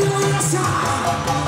segurança.